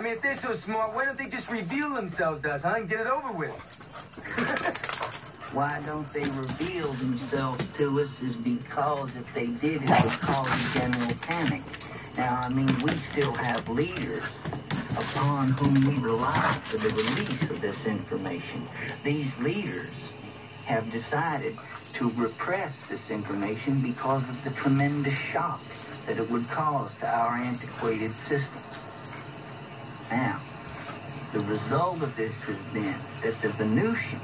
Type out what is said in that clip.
I mean, if they're so smart, why don't they just reveal themselves to us, huh, and get it over with? Why don't they reveal themselves to us is because if they did, it would cause a general panic. Now, I mean, we still have leaders upon whom we rely for the release of this information. These leaders have decided to repress this information because of the tremendous shock that it would cause to our antiquated systems. The result of this has been that the Venusians